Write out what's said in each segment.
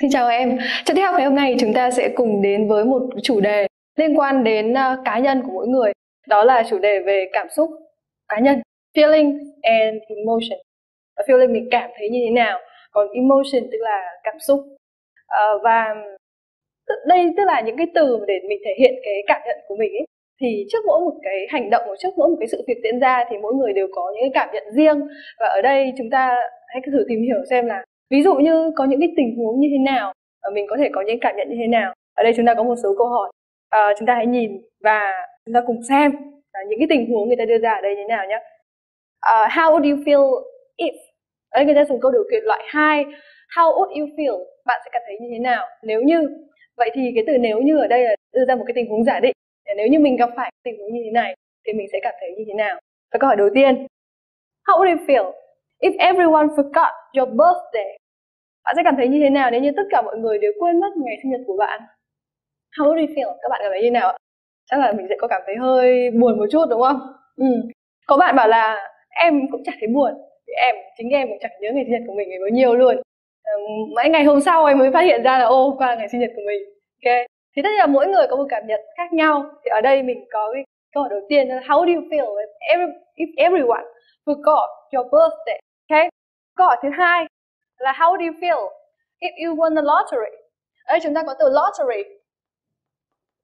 Xin chào em. Tiếp theo ngày hôm nay chúng ta sẽ cùng đến với một chủ đề liên quan đến uh, cá nhân của mỗi người. Đó là chủ đề về cảm xúc cá nhân, feeling and emotion. Và feeling mình cảm thấy như thế nào, còn emotion tức là cảm xúc. Uh, và đây tức là những cái từ để mình thể hiện cái cảm nhận của mình ấy thì trước mỗi một cái hành động trước mỗi một cái sự việc diễn ra thì mỗi người đều có những cái cảm nhận riêng và ở đây chúng ta hãy thử tìm hiểu xem là ví dụ như có những cái tình huống như thế nào ờ, mình có thể có những cảm nhận như thế nào? Ở đây chúng ta có một số câu hỏi. À, chúng ta hãy nhìn và chúng ta cùng xem à, những cái tình huống người ta đưa ra ở đây như thế nào nhé uh, how would you feel if? Ở đây người ta dùng câu điều kiện loại 2 how would you feel? Bạn sẽ cảm thấy như thế nào? Nếu như vậy thì cái từ nếu như ở đây là đưa ra một cái tình huống giả định. Nếu như mình gặp phải tình huống như thế này thì mình sẽ cảm thấy như thế nào? Và câu hỏi đầu tiên. How would you feel if everyone forgot your birthday? Bạn sẽ cảm thấy như thế nào nếu như tất cả mọi người đều quên mất ngày sinh nhật của bạn? How would you feel? Các bạn cảm thấy như nào chắc là mình sẽ có cảm thấy hơi buồn một chút đúng không? Ừ. có bạn bảo là em cũng chẳng thấy buồn. Vì em chính em cũng chẳng nhớ ngày sinh nhật của mình bao nhiêu luôn. Mãi ngày hôm sau em mới phát hiện ra là ô qua ngày sinh nhật của mình. Ok. Thì tất nhiên là mỗi người có một cảm nhận khác nhau. Thì ở đây mình có cái câu hỏi đầu tiên là how do you feel if, every, if everyone forgot your birthday? Okay câu hỏi thứ hai là how do you feel if you won the lottery? Ở đây chúng ta có từ lottery.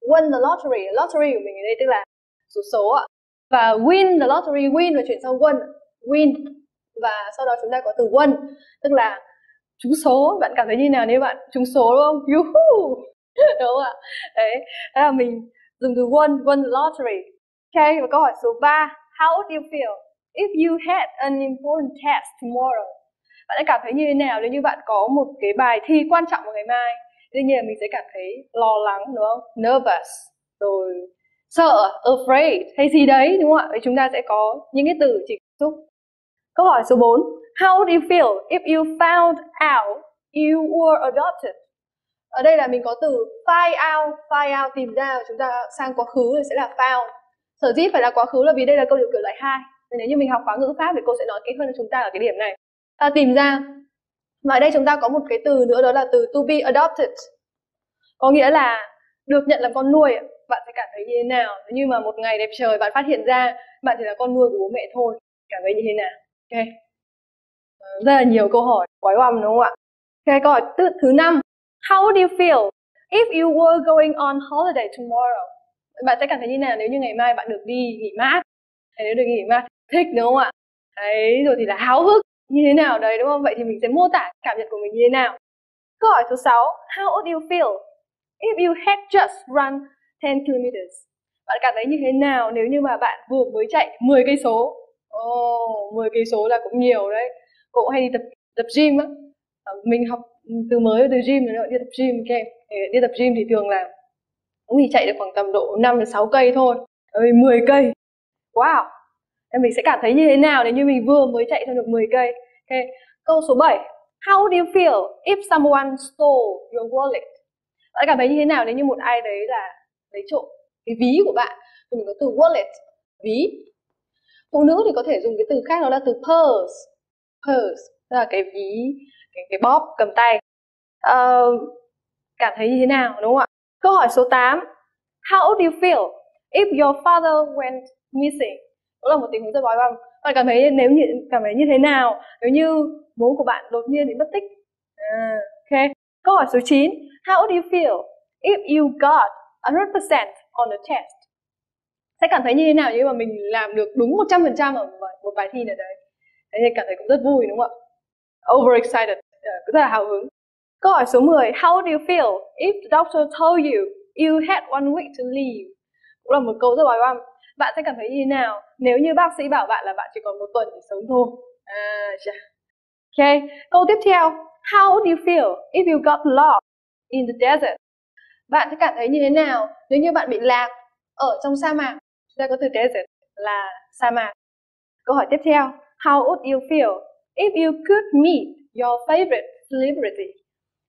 Win the lottery. Lottery của mình ở đây tức là số số ạ. Và win the lottery, win và chuyển sang won win. Và sau đó chúng ta có từ won tức là trúng số. Bạn cảm thấy như nào nếu bạn trúng số, đúng không? Yuhu! đúng không ạ? Đấy, thế là mình dùng từ won won the lottery. Ok, và câu hỏi số 3 how do you feel if you had an important test tomorrow? Bạn sẽ cảm thấy như thế nào nếu như bạn có một cái bài thi quan trọng vào ngày mai? Đương nhiên là mình sẽ cảm thấy lo lắng, đúng không? Nervous, rồi sợ, afraid, hay gì đấy, đúng không ạ? Chúng ta sẽ có những cái từ chỉ xúc câu hỏi số 4 how would you feel if you found out you were adopted? Ở đây là mình có từ find out find out, tìm ra chúng ta sang quá khứ thì sẽ là found. Sở dĩ phải là quá khứ là vì đây là câu điều kiện loại hai. Nếu như mình học khóa ngữ pháp thì cô sẽ nói kỹ hơn cho chúng ta ở cái điểm này ta tìm ra. Và ở đây chúng ta có một cái từ nữa đó là từ to be adopted. Có nghĩa là được nhận làm con nuôi. Bạn sẽ cảm thấy như thế nào? Nếu như mà một ngày đẹp trời bạn phát hiện ra bạn chỉ là con nuôi của bố mẹ thôi cảm thấy như thế nào? Ok. Ờ, rất là nhiều câu hỏi quái oăm đúng không ạ? Ok câu hỏi thứ, thứ năm. How do you feel if you were going on holiday tomorrow? Bạn sẽ cảm thấy như nào nếu như ngày mai bạn được đi nghỉ mát? Nếu được nghỉ mát thích đúng không ạ? Đấy rồi thì là háo hức như thế nào đấy, đúng không? Vậy thì mình sẽ mô tả cảm nhận của mình như thế nào. Câu hỏi số 6 how would you feel if you had just run 10 kilometers? Bạn cảm thấy như thế nào nếu như mà bạn vừa mới chạy 10 cây số? Ồ 10 cây số là cũng nhiều đấy. Cô cũng hay đi tập tập gym á. Ờ, mình học từ mới từ gym rồi đi tập gym các em. đi tập gym thì thường là cũng chỉ chạy được khoảng tầm độ 5 đến 6 cây thôi. Ơi 10 cây. Wow! Mình sẽ cảm thấy như thế nào nếu như mình vừa mới chạy xong được 10 cây? Ok câu số 7 how do you feel if someone stole your wallet? Bạn cảm thấy như thế nào nếu như một ai đấy là lấy trộm cái ví của bạn? Thì mình có từ wallet ví. Phụ nữ thì có thể dùng cái từ khác đó là từ purse. Purse là cái ví cái, cái bóp cầm tay. Uh, cảm thấy như thế nào đúng không ạ? Câu hỏi số 8 how do you feel if your father went missing? Đó là một tình huống rất bói bằng bạn cảm thấy nếu như cảm thấy như thế nào? Nếu như bố của bạn đột nhiên bị mất tích? À, ok. Câu hỏi số 9 how do you feel if you got 100% on the test? Sẽ cảm thấy như thế nào nếu mà mình làm được đúng 100% ở một bài thi nào đấy? Thế thì cảm thấy cũng rất vui đúng không ạ? Overexcited. Ờ, rất là hào hứng. Câu hỏi số 10 how do you feel if the doctor told you you had one week to leave cũng là một câu rất bài băm bạn sẽ cảm thấy như thế nào? Nếu như bác sĩ bảo bạn là bạn chỉ còn một tuần để sống thôi. À chà. Ok, câu tiếp theo. How do you feel if you got lost in the desert? Bạn sẽ cảm thấy như thế nào nếu như bạn bị lạc ở trong sa mạc? Chúng ta có từ desert là sa mạc. Câu hỏi tiếp theo. How would you feel if you could meet your favorite celebrity?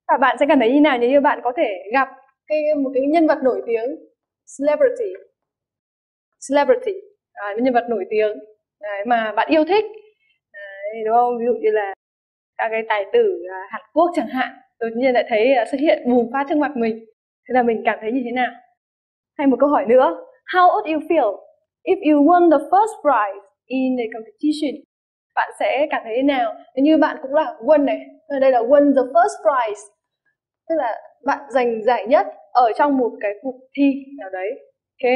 Và bạn sẽ cảm thấy như nào nếu như bạn có thể gặp cái, một cái nhân vật nổi tiếng, celebrity? Celebrity. À, nhân vật nổi tiếng. Đấy, mà bạn yêu thích. Đấy, đúng không? Ví dụ như là các cái tài tử à, Hàn Quốc chẳng hạn tự nhiên lại thấy à, xuất hiện bùng phát trước mặt mình. Thế là mình cảm thấy như thế nào? Hay một câu hỏi nữa. How would you feel? If you won the first prize in a competition bạn sẽ cảm thấy thế nào? Nếu như bạn cũng là won này ở đây là won the first prize. Tức là bạn giành giải nhất ở trong một cái cuộc thi nào đấy ok?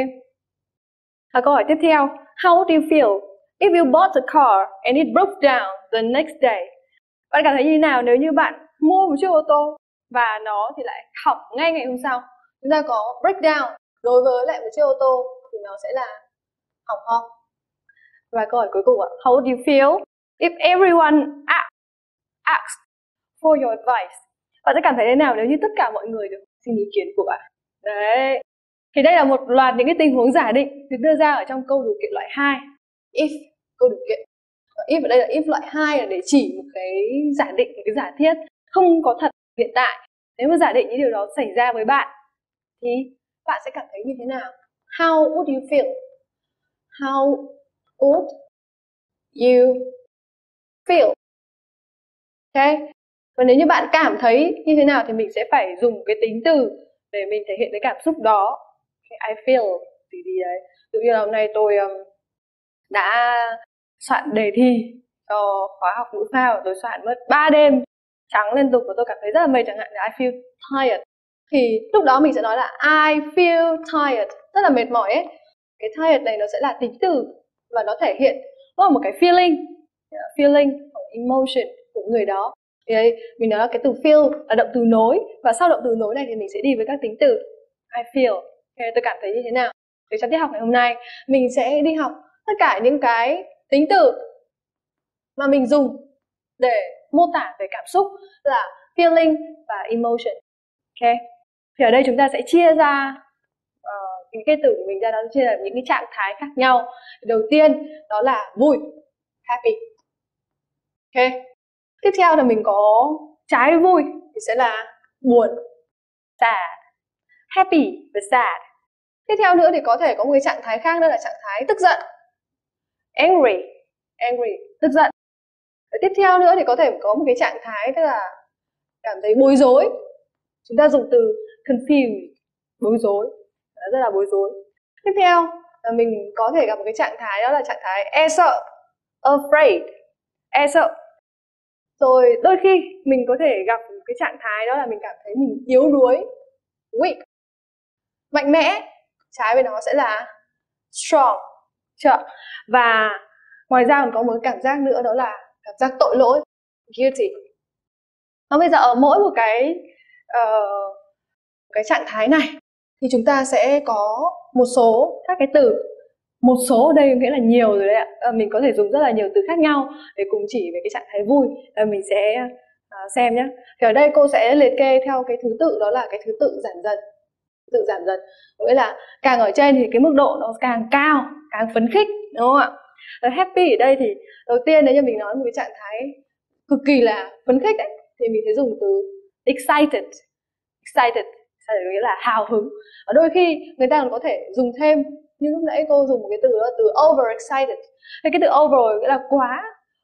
Và câu hỏi tiếp theo, how do you feel if you bought a car and it broke down the next day? Bạn cảm thấy như nào nếu như bạn mua một chiếc ô tô và nó thì lại hỏng ngay ngày hôm sau? Chúng ta có breakdown đối với lại một chiếc ô tô thì nó sẽ là hỏng không và câu hỏi cuối cùng ạ, how do you feel if everyone asks for your advice? Bạn sẽ cảm thấy thế nào nếu như tất cả mọi người được xin ý kiến của bạn? Đấy thì đây là một loạt những cái tình huống giả định được đưa ra ở trong câu điều kiện loại 2 if, câu điều kiện, if ở đây là if loại 2 là để chỉ một cái giả định, một cái giả thiết không có thật hiện tại. Nếu mà giả định những điều đó xảy ra với bạn thì bạn sẽ cảm thấy như thế nào? How would you feel? How would you feel? Ok và nếu như bạn cảm thấy như thế nào thì mình sẽ phải dùng cái tính từ để mình thể hiện cái cảm xúc đó. I feel gì gì đấy. Tự nhiên là hôm nay tôi um, đã soạn đề thi cho khóa học ngữ pháp tôi soạn mất 3 đêm trắng liên tục và tôi cảm thấy rất là mệt chẳng hạn. Là I feel tired. Thì lúc đó mình sẽ nói là I feel tired. Rất là mệt mỏi ấy. Cái tired này nó sẽ là tính từ và nó thể hiện nó là một cái feeling feeling hoặc emotion của người đó. Thì đây mình nói là cái từ feel là động từ nối và sau động từ nối này thì mình sẽ đi với các tính từ I feel okay, tôi cảm thấy như thế nào? Để cho tiết học ngày hôm nay. Mình sẽ đi học tất cả những cái tính từ mà mình dùng để mô tả về cảm xúc là feeling và emotion. Ok? Thì ở đây chúng ta sẽ chia ra uh, những cái từ của mình ra đó chia là những cái trạng thái khác nhau. Đầu tiên đó là vui happy. Ok? Tiếp theo là mình có trái vui thì sẽ là buồn sad happy và sad tiếp theo nữa thì có thể có một cái trạng thái khác, đó là trạng thái tức giận. Angry angry, tức giận. Và tiếp theo nữa thì có thể có một cái trạng thái, tức là cảm thấy bối rối. Chúng ta dùng từ confused, bối rối. Rất là bối rối. Tiếp theo là mình có thể gặp một cái trạng thái, đó là trạng thái e sợ, afraid e sợ. Rồi đôi khi mình có thể gặp một cái trạng thái, đó là mình cảm thấy mình yếu đuối, weak, mạnh mẽ trái với nó sẽ là strong. Chưa? và ngoài ra còn có một cảm giác nữa đó là cảm giác tội lỗi guilty. Và bây giờ ở mỗi một cái uh, cái trạng thái này thì chúng ta sẽ có một số các cái từ. Một số ở đây nghĩa là nhiều rồi đấy ạ. À, mình có thể dùng rất là nhiều từ khác nhau để cùng chỉ về cái trạng thái vui. À, mình sẽ à, xem nhé thì ở đây cô sẽ liệt kê theo cái thứ tự đó là cái thứ tự giản dần tự giảm dần. Nghĩa là càng ở trên thì cái mức độ nó càng cao càng phấn khích đúng không ạ? Rồi happy ở đây thì đầu tiên đấy như mình nói một cái trạng thái cực kỳ là phấn khích ấy, thì mình sẽ dùng từ excited. Excited nghĩa là hào hứng. Và đôi khi người ta còn có thể dùng thêm như lúc nãy cô dùng một cái từ đó từ over excited hay cái từ over nghĩa là quá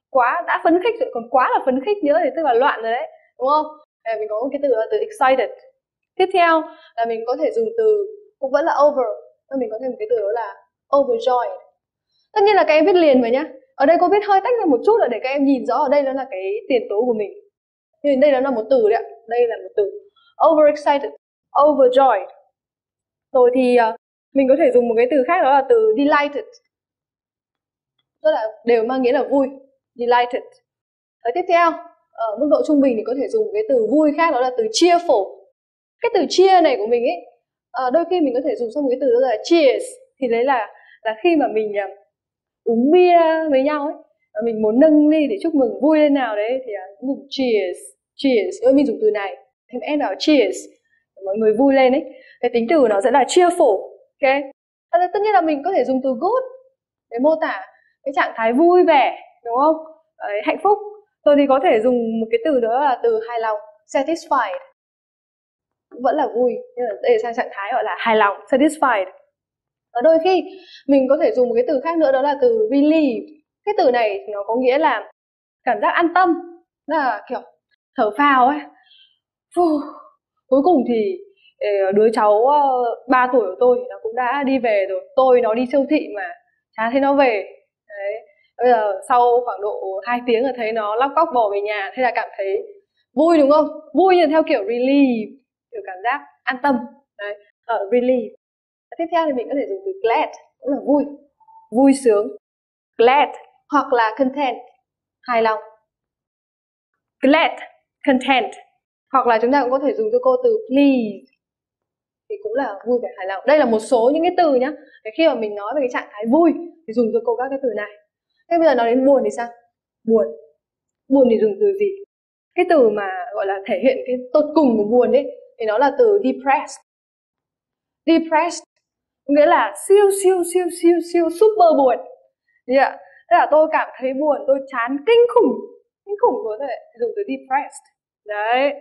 quá đã phấn khích rồi còn quá là phấn khích nữa thì tức là loạn rồi đấy đúng không? Mình có một cái từ là từ excited tiếp theo là mình có thể dùng từ cũng vẫn là over nhưng mình có thêm một cái từ đó là overjoyed. Tất nhiên là các em viết liền rồi nhá. Ở đây cô viết hơi tách ra một chút là để các em nhìn rõ ở đây đó là cái tiền tố của mình. Nhưng đây đó là một từ đấy ạ. Đây là một từ. Overexcited overjoyed. Rồi thì uh, mình có thể dùng một cái từ khác đó là từ delighted. Rất là đều mang nghĩa là vui. Delighted. Và tiếp theo ở mức độ trung bình thì có thể dùng cái từ vui khác đó là từ cheerful cái từ cheer này của mình ấy à, đôi khi mình có thể dùng sang một cái từ đó là cheers thì đấy là là khi mà mình uh, uống bia với nhau ấy à, mình muốn nâng ly để chúc mừng vui lên nào đấy thì uh, dùng cheers cheers ơi mình dùng từ này thêm em vào cheers mọi người vui lên ấy. Cái tính từ của nó sẽ là cheerful ok? À, tất nhiên là mình có thể dùng từ good để mô tả cái trạng thái vui vẻ đúng không? Đấy, hạnh phúc. Rồi thì có thể dùng một cái từ nữa là từ hài lòng satisfied vẫn là vui. Nhưng mà để sang trạng thái gọi là hài lòng, satisfied. Ở đôi khi mình có thể dùng một cái từ khác nữa, đó là từ relief. cái từ này thì nó có nghĩa là cảm giác an tâm, là kiểu thở phào ấy. Phù. cuối cùng thì ờ, đứa cháu ờ, 3 tuổi của tôi nó cũng đã đi về rồi. Tôi nó đi siêu thị mà, chả thấy nó về. Đấy, bây giờ sau khoảng độ 2 tiếng là thấy nó lóc cóc bỏ về nhà, thế là cảm thấy vui, đúng không? Vui như theo kiểu relief kiểu cảm giác an tâm. Đấy ở uh, relief tiếp theo thì mình có thể dùng từ glad cũng là vui vui sướng. Glad hoặc là content hài lòng. Glad content hoặc là chúng ta cũng có thể dùng cho cô từ please thì cũng là vui vẻ hài lòng. Đây là một số những cái từ nhá. Cái khi mà mình nói về cái trạng thái vui thì dùng cho cô các cái từ này. Thế bây giờ nói đến buồn thì sao? Buồn. Buồn thì dùng từ gì? Cái từ mà gọi là thể hiện cái tột cùng của buồn ấy thì nó là từ depressed. Depressed nghĩa là siêu siêu siêu siêu siêu, super buồn. Yeah. tức là tôi cảm thấy buồn, tôi chán, kinh khủng kinh khủng có thể dùng từ depressed. Đấy.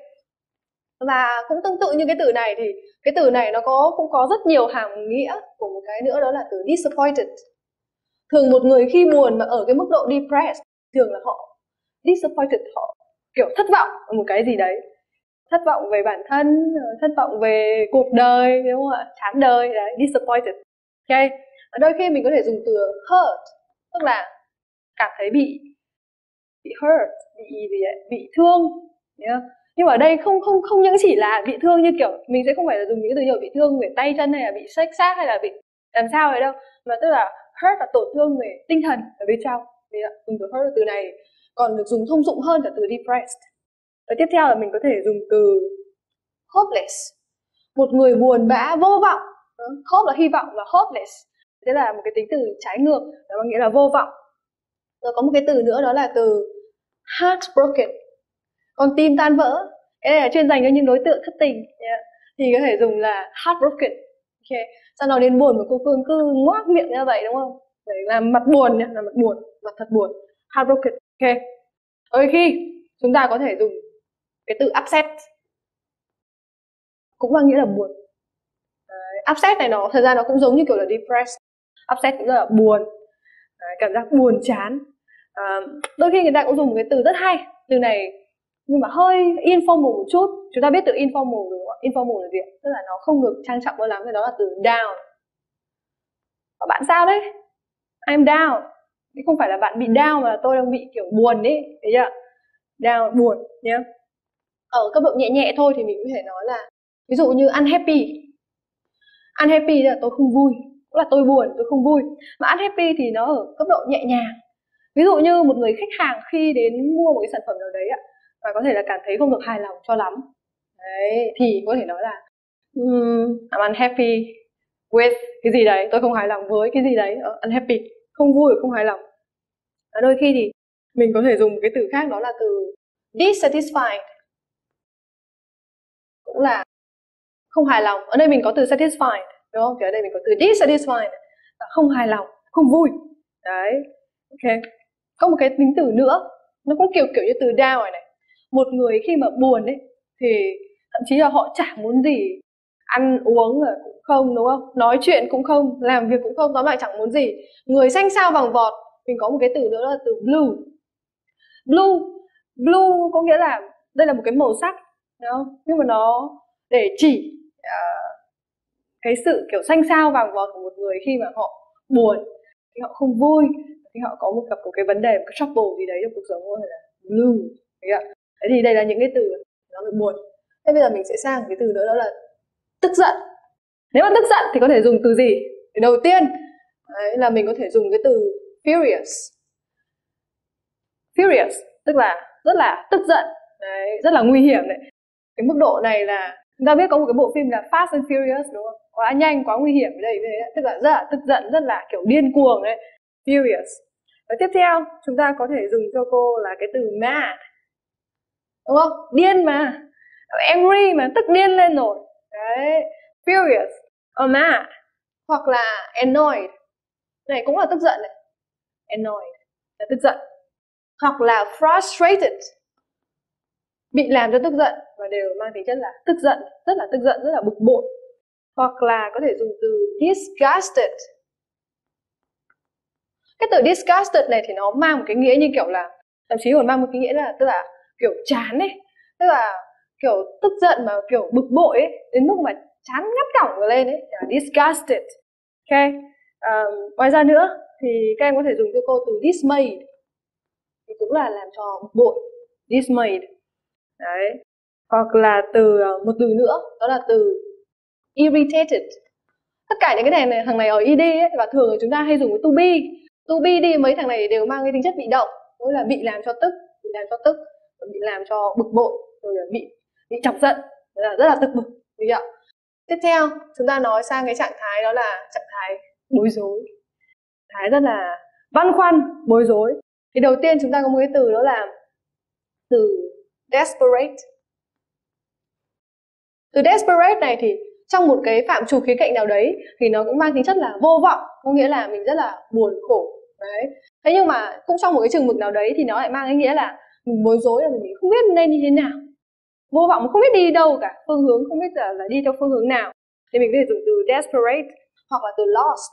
Và cũng tương tự như cái từ này thì cái từ này nó có, cũng có rất nhiều hàm nghĩa của một cái nữa, đó là từ disappointed. Thường một người khi buồn mà ở cái mức độ depressed, thường là họ disappointed, họ kiểu thất vọng ở một cái gì đấy thất vọng về bản thân ờ, thất vọng về cuộc đời đúng không ạ? Chán đời đấy disappointed. Ok ở đôi khi mình có thể dùng từ hurt tức là cảm thấy bị bị hurt bị gì ấy, bị thương yeah. nhưng mà ở đây không không không những chỉ là bị thương như kiểu mình sẽ không phải là dùng những từ nhiều bị thương về tay chân hay là bị sách xác hay là bị làm sao vậy đâu mà tức là hurt là tổn thương về tinh thần ở bên trong. Dùng từ hurt từ này. Còn được dùng thông dụng hơn là từ depressed và tiếp theo là mình có thể dùng từ hopeless. Một người buồn bã, vô vọng. Hope là hy vọng và hopeless. Thế là một cái tính từ trái ngược, đó có nghĩa là vô vọng. Rồi có một cái từ nữa, đó là từ heartbroken. Còn tim tan vỡ. Cái này là chuyên dành cho những đối tượng thất tình. Yeah. thì có thể dùng là heartbroken. Ok. Sau đó đến buồn mà cô phương cứ ngoác miệng như vậy, đúng không? Để làm mặt buồn nhé làm mặt buồn, mặt thật buồn. Heartbroken. Ok. Đôi khi chúng ta có thể dùng cái từ upset. Cũng mang nghĩa là buồn. Đấy, upset này nó thật ra nó cũng giống như kiểu là depressed. Upset cũng rất là buồn. Đấy, cảm giác buồn chán. À, đôi khi người ta cũng dùng một cái từ rất hay. Từ này nhưng mà hơi informal một chút. Chúng ta biết từ informal rồi không? informal là gì tức là nó không được trang trọng hơn lắm thì đó là từ down. Và bạn sao đấy? I'm down. Không phải là bạn bị down mà tôi đang bị kiểu buồn ấy thấy chưa? Down buồn nhé ở cấp độ nhẹ nhẹ thôi thì mình có thể nói là ví dụ như unhappy. Unhappy là tôi không vui cũng là tôi buồn tôi không vui. Mà unhappy thì nó ở cấp độ nhẹ nhàng. Ví dụ như một người khách hàng khi đến mua một cái sản phẩm nào đấy ạ và có thể là cảm thấy không được hài lòng cho lắm. Đấy thì có thể nói là um, I'm unhappy with cái gì đấy tôi không hài lòng với cái gì đấy. Uh, unhappy không vui không hài lòng. Và đôi khi thì mình có thể dùng cái từ khác đó là từ dissatisfied cũng là không hài lòng. Ở đây mình có từ satisfied đúng không? Thì ở đây mình có từ dissatisfied là không hài lòng không vui. Đấy ok. Có một cái tính từ nữa. Nó cũng kiểu kiểu như từ down này, này. Một người khi mà buồn ấy thì thậm chí là họ chẳng muốn gì. Ăn uống là cũng không đúng không? Nói chuyện cũng không làm việc cũng không tóm lại chẳng muốn gì. Người xanh sao vàng vọt mình có một cái từ nữa là từ blue. Blue blue có nghĩa là đây là một cái màu sắc đúng không? Nhưng mà nó để chỉ uh, cái sự kiểu xanh sao vàng vọt của một người khi mà họ buồn khi họ không vui khi họ có một gặp một cái vấn đề một cái trouble gì đấy trong cuộc sống có thể là blue thế thì đây là những cái từ nó bị buồn. Thế bây giờ mình sẽ sang cái từ nữa đó là tức giận. Nếu mà tức giận thì có thể dùng từ gì? Thì đầu tiên đấy, là mình có thể dùng cái từ furious. Furious tức là rất là tức giận đấy, rất là nguy hiểm đấy cái mức độ này là, chúng ta biết có một cái bộ phim là Fast and Furious, đúng không? Quá nhanh, quá nguy hiểm ở đây tức là rất là tức giận, rất là kiểu điên cuồng đấy furious. Và tiếp theo, chúng ta có thể dùng cho cô là cái từ mad. Đúng không? Điên mà. Angry mà, tức điên lên rồi. Đấy. Furious. Or mad. Hoặc là annoyed. Này, cũng là tức giận này. Annoyed. Là tức giận. Hoặc là frustrated bị làm cho tức giận và đều mang tính chất là tức giận rất là tức giận rất là bực bội. Hoặc là có thể dùng từ disgusted. Cái từ disgusted này thì nó mang một cái nghĩa như kiểu là thậm chí còn mang một cái nghĩa là tức là kiểu chán ấy tức là kiểu tức giận mà kiểu bực bội ấy đến mức mà chán ngắt cỏng lên ấy là disgusted. Ok um, ngoài ra nữa thì các em có thể dùng cho cô từ dismayed thì cũng là làm cho bực bội dismayed đấy. Hoặc là từ ờ, một từ nữa đó là từ irritated. Tất cả những cái này, này thằng này ở id ấy, và thường chúng ta hay dùng cái to be. To be đi mấy thằng này đều mang cái tính chất bị động tức là bị làm cho tức bị làm cho tức bị làm cho bực bội rồi là bị bị chọc giận là rất là tức bực đúng không? tiếp theo chúng ta nói sang cái trạng thái đó là trạng thái bối rối. Thái rất là băn khoăn bối rối. Thì đầu tiên chúng ta có một cái từ đó là từ desperate. Từ desperate này thì trong một cái phạm trù khía cạnh nào đấy thì nó cũng mang tính chất là vô vọng có nghĩa là mình rất là buồn khổ đấy. Thế nhưng mà cũng trong một cái chừng mực nào đấy thì nó lại mang ý nghĩa là mình bối rối là mình không biết nên như thế nào. Vô vọng không biết đi đâu cả phương hướng không biết là, là đi theo phương hướng nào. Thì mình có thể dùng từ desperate hoặc là từ lost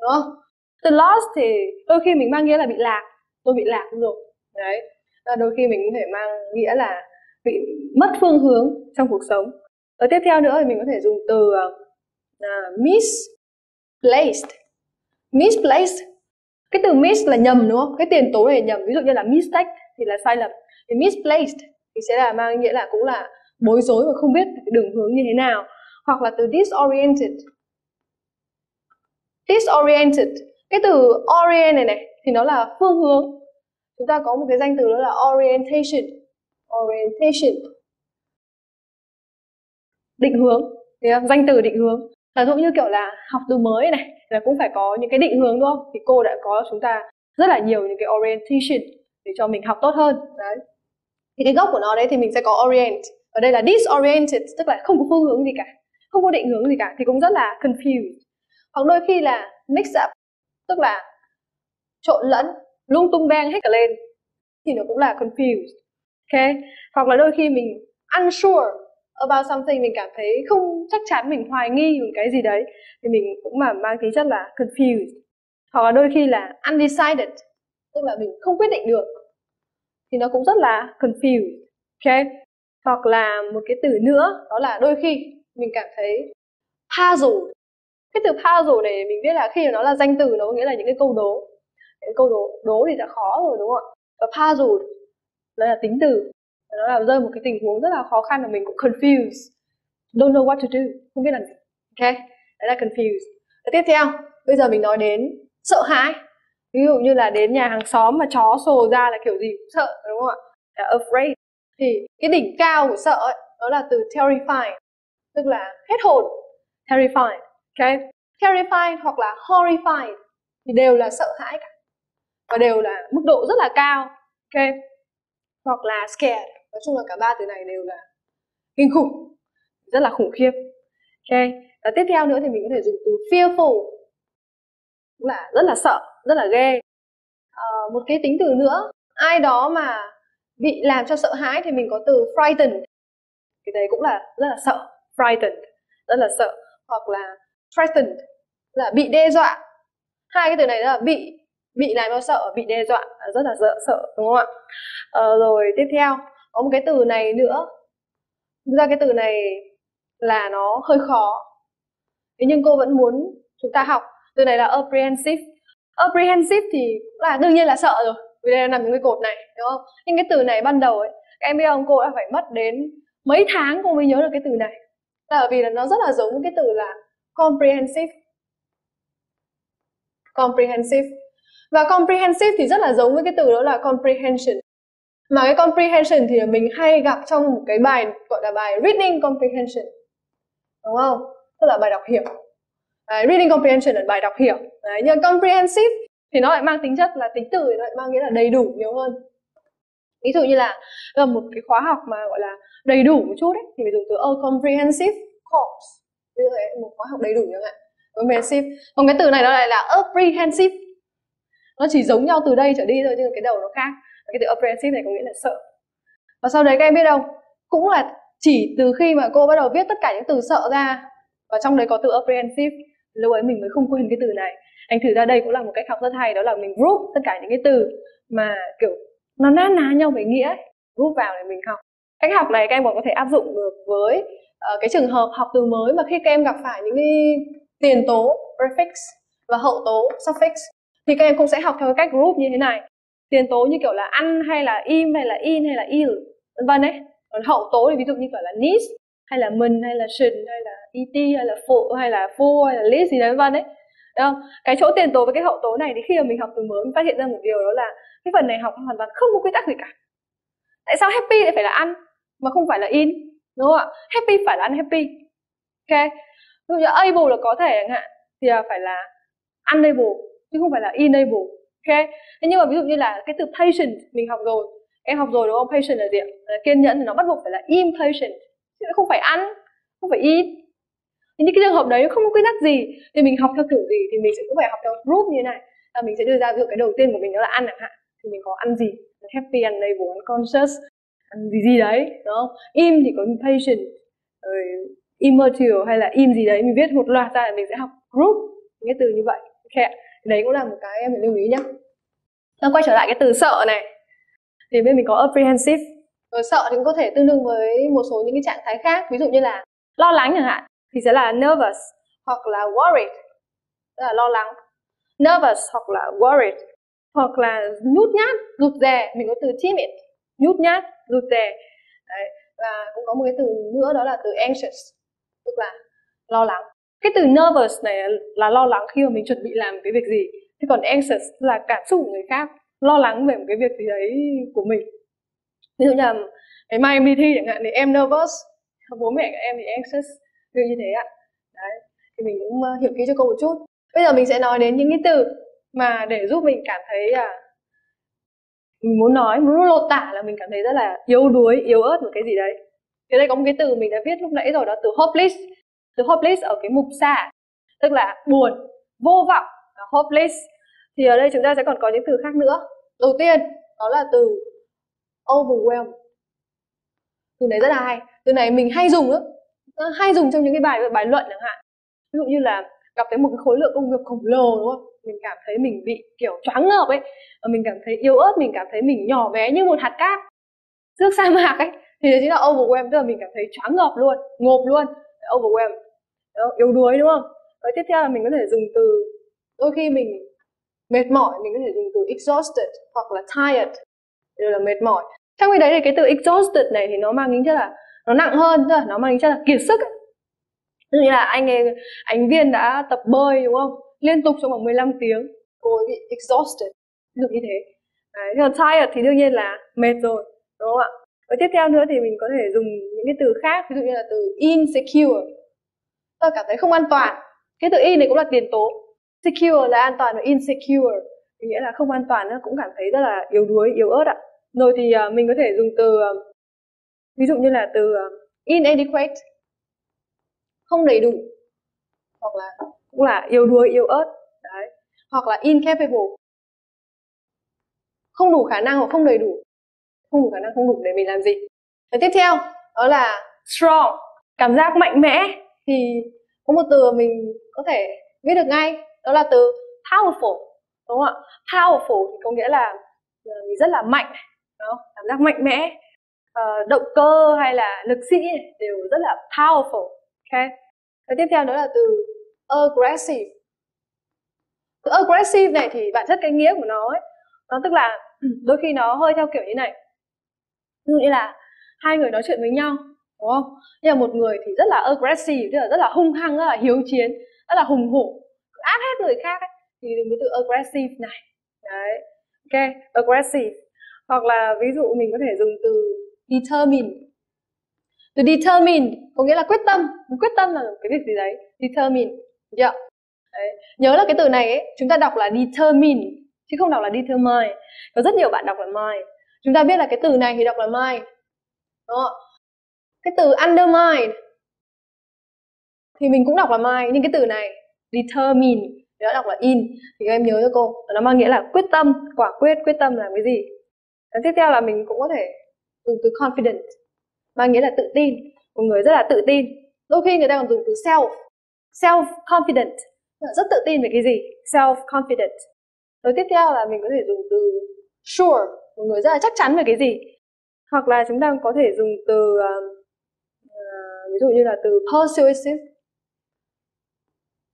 đúng không? Từ lost thì đôi khi mình mang nghĩa là bị lạc tôi bị lạc rồi đấy. Ờ, đôi khi mình có thể mang nghĩa là bị mất phương hướng trong cuộc sống. Và tiếp theo nữa thì mình có thể dùng từ uh, misplaced. Misplaced. Cái từ miss là nhầm đúng không? Cái tiền tố này nhầm. Ví dụ như là mistake thì là sai lầm. Thì misplaced thì sẽ là mang nghĩa là cũng là bối rối và không biết đường hướng như thế nào. Hoặc là từ disoriented. Disoriented. Cái từ orient này này thì nó là phương hướng chúng ta có một cái danh từ đó là orientation. Orientation. Định hướng. Danh từ định hướng. Là dụ như kiểu là học từ mới này, là cũng phải có những cái định hướng, đúng không? Thì cô đã có chúng ta rất là nhiều những cái orientation để cho mình học tốt hơn. Đấy. Thì cái gốc của nó đấy thì mình sẽ có orient. Ở đây là disoriented, tức là không có phương hướng gì cả, không có định hướng gì cả, thì cũng rất là confused. Hoặc đôi khi là mix up, tức là trộn lẫn lung tung beng hết cả lên, thì nó cũng là confused ok hoặc là đôi khi mình unsure about something, mình cảm thấy không chắc chắn, mình hoài nghi một cái gì đấy, thì mình cũng mà mang tính chất là confused. Hoặc là đôi khi là undecided, tức là mình không quyết định được, thì nó cũng rất là confused ok hoặc là một cái từ nữa, đó là đôi khi mình cảm thấy puzzled. Cái từ puzzle này mình biết là khi nó là danh từ, nó có nghĩa là những cái câu đố cái câu đố đố thì đã khó rồi đúng không ạ? Và puzzle nó là tính từ. Nó làm rơi một cái tình huống rất là khó khăn và mình cũng confused. Don't know what to do. Không biết làm gì. Ok? Đấy là confused. Và tiếp theo bây giờ mình nói đến sợ hãi. Ví dụ như là đến nhà hàng xóm mà chó sồ ra là kiểu gì cũng sợ đúng không ạ? Là afraid. Thì cái đỉnh cao của sợ ấy, đó là từ terrified. Tức là hết hồn. Terrified. Ok? Terrified hoặc là horrified thì đều là sợ hãi cả và đều là mức độ rất là cao ok? Hoặc là scared. Nói chung là cả ba từ này đều là kinh khủng rất là khủng khiếp ok? Và tiếp theo nữa thì mình có thể dùng từ fearful cũng là rất là sợ rất là ghê. À, một cái tính từ nữa ai đó mà bị làm cho sợ hãi thì mình có từ frightened. Cái đấy cũng là rất là sợ frightened rất là sợ. Hoặc là threatened là bị đe dọa. Hai cái từ này là bị bị làm cho sợ bị đe dọa rất là sợ sợ đúng không ạ? À, rồi tiếp theo có một cái từ này nữa. Thực ra cái từ này là nó hơi khó. Thế nhưng cô vẫn muốn chúng ta học. Từ này là apprehensive. Apprehensive thì là đương nhiên là sợ rồi vì đây là nằm những cái cột này đúng không? Nhưng cái từ này ban đầu ấy các em biết không? Cô đã phải mất đến mấy tháng cô mới nhớ được cái từ này. Là vì là nó rất là giống với cái từ là comprehensive. Comprehensive và comprehensive thì rất là giống với cái từ đó là comprehension. Mà cái comprehension thì mình hay gặp trong một cái bài gọi là bài reading comprehension đúng không? Tức là bài đọc hiểu. Đấy, reading comprehension là bài đọc hiểu. Đấy, nhưng comprehensive thì nó lại mang tính chất là tính từ nó lại mang nghĩa là đầy đủ nhiều hơn. Ví dụ như là là một cái khóa học mà gọi là đầy đủ một chút ấy, thì mình dùng từ a comprehensive course. Ví dụ thế một khóa học đầy đủ chẳng hạn. Comprehensive. Còn cái từ này nó lại là apprehensive nó chỉ giống nhau từ đây trở đi thôi nhưng cái đầu nó khác. Cái từ apprehensive này có nghĩa là sợ. Và sau đấy các em biết đâu? Cũng là chỉ từ khi mà cô bắt đầu viết tất cả những từ sợ ra và trong đấy có từ apprehensive lúc ấy mình mới không quên cái từ này. Anh thử ra đây cũng là một cách học rất hay đó là mình group tất cả những cái từ mà kiểu nó nát ná nhau về nghĩa ấy. group vào để mình học. Cách học này các em còn có thể áp dụng được với uh, cái trường hợp học từ mới mà khi các em gặp phải những cái tiền tố prefix và hậu tố suffix thì các em cũng sẽ học theo cách group như thế này tiền tố như kiểu là ăn hay là im hay là in hay là il, vân vân đấy còn hậu tố thì ví dụ như kiểu là needs hay là mình hay là should hay là et hay là phụ hay là full hay là list gì đấy, vân vân đấy Đúng không? Cái chỗ tiền tố với cái hậu tố này thì khi mà mình học từ mới, mình phát hiện ra một điều đó là cái phần này học hoàn toàn không có quy tắc gì cả. Tại sao happy lại phải là ăn mà không phải là in? Đúng không ạ? Happy phải là ăn happy. Ok. Ví dụ như able là có thể chẳng hạn, thì là phải là unable chứ không phải là enable. Ok. Thế nhưng mà ví dụ như là cái từ patient mình học rồi em học rồi đúng không? Patient là gì ạ? Kiên nhẫn thì nó bắt buộc phải là impatient chứ không phải ăn, không phải eat thì những cái trường hợp đấy không có quy tắc gì thì mình học theo kiểu gì thì mình sẽ cũng phải học theo group như thế này là mình sẽ đưa ra ví dụ cái đầu tiên của mình đó là ăn chẳng hạn thì mình có ăn gì happy ăn đây ăn conscious, ăn gì gì đấy đúng không im thì có impatient rồi immature hay là im gì đấy mình viết một loạt ra là mình sẽ học group những cái từ như vậy ok đấy cũng là một cái em phải lưu ý nhá. Nó quay trở lại cái từ sợ này. Thì bên mình có apprehensive. Rồi sợ thì cũng có thể tương đương với một số những cái trạng thái khác, ví dụ như là lo lắng chẳng hạn, thì sẽ là nervous hoặc là worried. Tức là lo lắng. Nervous hoặc là worried. Hoặc là nhút nhát, rụt rè, mình có từ timid. Nhút nhát, rụt rè. Đấy. và cũng có một cái từ nữa đó là từ anxious, tức là lo lắng cái từ nervous này là lo lắng khi mà mình chuẩn bị làm cái việc gì. Thế còn anxious là cảm xúc của người khác, lo lắng về một cái việc gì đấy của mình. Ví dụ như là ngày mai em đi thi chẳng hạn thì em nervous, bố mẹ của em thì anxious, kiểu như thế ạ. Đấy, thì mình cũng ờ, hiểu kỹ cho cô một chút. Bây giờ mình sẽ nói đến những cái từ mà để giúp mình cảm thấy là mình muốn nói, muốn lột tả là mình cảm thấy rất là yếu đuối, yếu ớt một cái gì đấy. Thế đây có một cái từ mình đã viết lúc nãy rồi đó, từ hopeless từ hopeless ở cái mục xa, tức là buồn, vô vọng hopeless. Thì ở đây chúng ta sẽ còn có những từ khác nữa. Đầu tiên, đó là từ overwhelmed từ này rất là hay. Từ này mình hay dùng nữa hay dùng trong những cái bài bài luận chẳng hạn. Ví dụ như là gặp thấy một cái khối lượng công việc khổng lồ, đúng không? Mình cảm thấy mình bị, kiểu, choáng ngợp ấy, và mình cảm thấy yếu ớt, mình cảm thấy mình nhỏ bé như một hạt cát trước sa mạc ấy. Thì đấy chính là overwhelmed tức là mình cảm thấy choáng ngợp luôn, ngộp luôn. Overwhelmed yếu đuối đúng không? Và tiếp theo là mình có thể dùng từ đôi khi mình mệt mỏi mình có thể dùng từ exhausted hoặc là tired đều là mệt mỏi. Trong khi đấy thì cái từ exhausted này thì nó mang tính chất là nó nặng hơn chứ nó mang tính chất là kiệt sức ấy. như là anh ấy anh viên đã tập bơi đúng không? Liên tục trong khoảng 15 tiếng cô ấy bị exhausted. Ví dụ như thế. Đấy, còn tired thì đương nhiên là mệt rồi đúng không ạ? Và tiếp theo nữa thì mình có thể dùng những cái từ khác ví dụ như là từ insecure tôi cảm thấy không an toàn. Cái từ in này cũng là tiền tố. Secure là an toàn và insecure thì nghĩa là không an toàn nó cũng cảm thấy rất là yếu đuối yếu ớt ạ. Rồi thì uh, mình có thể dùng từ uh, ví dụ như là từ uh, inadequate không đầy đủ hoặc là cũng là yếu đuối yếu ớt đấy. Hoặc là incapable không đủ khả năng hoặc không đầy đủ. Không đủ khả năng không đủ để mình làm gì. Và tiếp theo đó là strong cảm giác mạnh mẽ thì có một từ mình có thể viết được ngay đó là từ powerful đúng không ạ? Powerful thì có nghĩa là ờ, mình rất là mạnh đó cảm giác mạnh mẽ. Uh, động cơ hay là lực sĩ đều rất là powerful ok? Và tiếp theo đó là từ aggressive. Từ aggressive này thì bản chất cái nghĩa của nó ấy nó tức là ừ, đôi khi nó hơi theo kiểu như này. Ví dụ như là hai người nói chuyện với nhau đúng không? Nhưng mà một người thì rất là aggressive tức là rất là hung hăng rất là hiếu chiến rất là hùng hổ áp hết người khác ấy, thì dùng cái từ aggressive này. Đấy ok aggressive. Hoặc là ví dụ mình có thể dùng từ determined. Từ determined có nghĩa là quyết tâm quyết tâm là cái việc gì đấy? Determined. Yeah. đấy. nhớ là cái từ này ấy, chúng ta đọc là determined chứ không đọc là determine. Có rất nhiều bạn đọc là mine. Chúng ta biết là cái từ này thì đọc là mind đó cái từ undermine thì mình cũng đọc là mine nhưng cái từ này determine thì nó đọc là in. Thì các em nhớ cho cô nó mang nghĩa là quyết tâm quả quyết quyết tâm là cái gì? Và tiếp theo là mình cũng có thể dùng từ confident mang nghĩa là tự tin. Một người rất là tự tin. Đôi khi người ta còn dùng từ self self confident rất tự tin về cái gì? Self confident rồi tiếp theo là mình có thể dùng từ sure một người rất là chắc chắn về cái gì? Hoặc là chúng ta có thể dùng từ uh, ví dụ như là từ persuasive.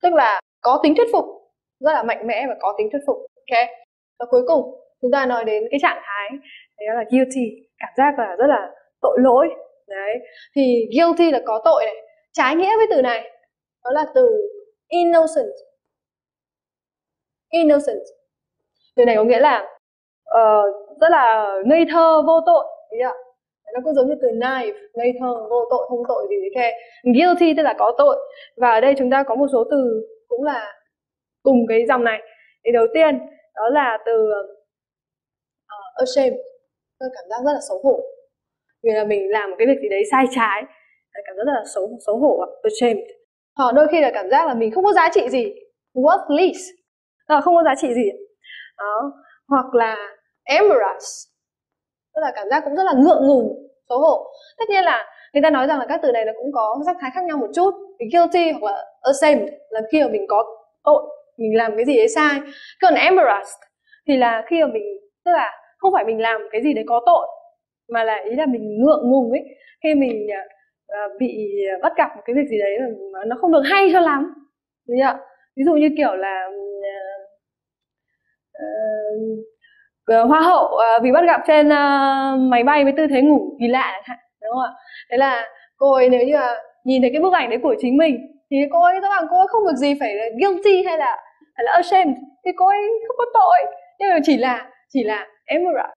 Tức là có tính thuyết phục rất là mạnh mẽ và có tính thuyết phục ok? Và cuối cùng chúng ta nói đến cái trạng thái đấy là guilty cảm giác là rất là tội lỗi đấy. Thì guilty là có tội này trái nghĩa với từ này đó là từ innocent. Innocent. Từ này có nghĩa là uh, rất là ngây thơ vô tội yeah nó cũng giống như từ knife ngây thơ vô tội không tội gì ok guilty tức là có tội. Và ở đây chúng ta có một số từ cũng là cùng cái dòng này. Thì đầu tiên đó là từ uh, ashamed. Tôi cảm giác rất là xấu hổ. Vì là mình làm một cái việc gì đấy sai trái. Cảm giác rất là xấu xấu hổ ashamed. Họ đôi khi là cảm giác là mình không có giá trị gì. Worthless. Là không có giá trị gì. Đó. Hoặc là embarrassed tức là cảm giác cũng rất là ngượng ngùng xấu hổ. Tất nhiên là người ta nói rằng là các từ này nó cũng có sắc thái khác nhau một chút thì guilty hoặc là ashamed là khi mà mình có tội mình làm cái gì đấy sai. Còn embarrassed thì là khi mà mình tức là không phải mình làm cái gì đấy có tội mà là ý là mình ngượng ngùng ấy. Khi mình uh, bị bắt gặp một cái việc gì đấy mà nó không được hay cho lắm. Đúng ví dụ như kiểu là uh, uh, Ờ, hoa hậu ờ, vì bắt gặp trên ờ, máy bay với tư thế ngủ kỳ lạ đúng không ạ? Thế là cô ấy nếu như là nhìn thấy cái bức ảnh đấy của chính mình thì cô ấy rõ ràng cô ấy không được gì phải guilty hay là hay là ashamed. Thì cô ấy không có tội. Nhưng mà chỉ là chỉ là emerald,